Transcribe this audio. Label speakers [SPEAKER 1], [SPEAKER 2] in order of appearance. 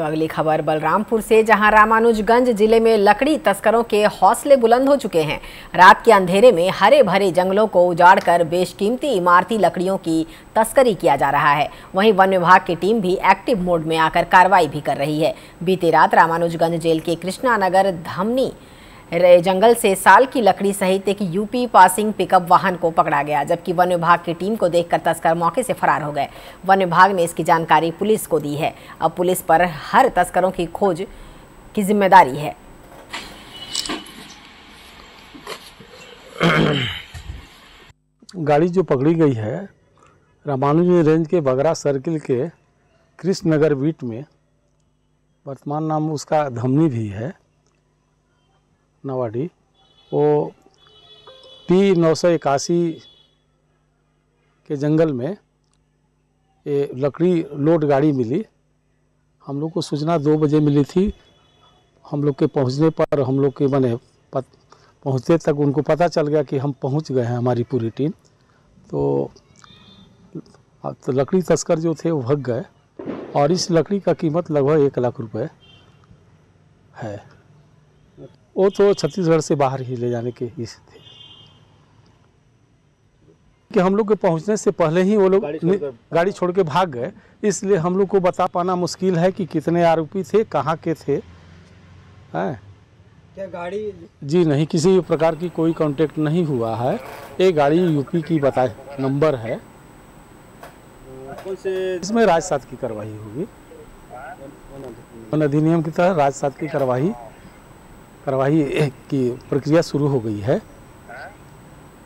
[SPEAKER 1] तो अगली खबर, बलरामपुर से, जहाँ रामानुजगंज ज़िले में लकड़ी तस्करों के हौसले बुलंद हो चुके हैं। रात के अंधेरे में हरे भरे जंगलों को उजाड़कर बेशकीमती इमारती लकड़ियों की तस्करी किया जा रहा है। वहीं वन विभाग की टीम भी एक्टिव मोड में आकर कार्रवाई भी कर रही है। बीती रात रामानुजगंज जेल के कृष्णा नगर धमनी जंगल से साल की लकड़ी सहित एक यूपी पासिंग पिकअप वाहन को पकड़ा गया, जबकि वन विभाग की टीम को देखकर तस्कर मौके से फरार हो गए। वन विभाग ने इसकी जानकारी पुलिस को दी है। अब पुलिस पर हर तस्करों की खोज की ज़िम्मेदारी है।
[SPEAKER 2] गाड़ी जो पकड़ी गई है, रामानुज रेंज के बगरा सर्किल के कृष्ण नगर बीट में, वर्तमान नाम उसका धमनी भी है। नवाडी वो पी नौ सौ इक्यासी के जंगल में ये लकड़ी लोड गाड़ी मिली। हम लोग को सूचना दो बजे मिली थी। हम लोग के पहुँचने पर हम लोग के पत, पहुँचते तक उनको पता चल गया कि हम पहुँच गए हैं हमारी पूरी टीम। तो, तो लकड़ी तस्कर जो थे वो भग गए और इस लकड़ी का कीमत लगभग एक लाख रुपए है। वो तो छत्तीसगढ़ से बाहर ही ले जाने के ही थे। कि हम लोग के पहुँचने से पहले ही वो लोग गाड़ी छोड़ के भाग गए। इसलिए हम लोग को बता पाना मुश्किल है कि कितने आरोपी थे कहाँ के थे। हैं?
[SPEAKER 3] क्या गाड़ी
[SPEAKER 2] जी नहीं किसी प्रकार की कोई कांटेक्ट नहीं हुआ है। ये गाड़ी यूपी की बता नंबर है। इसमें राजसात की कार्रवाई होगी। वन अधिनियम? की तहत राजसात की कार्रवाई कार्रवाई की प्रक्रिया शुरू हो गई है।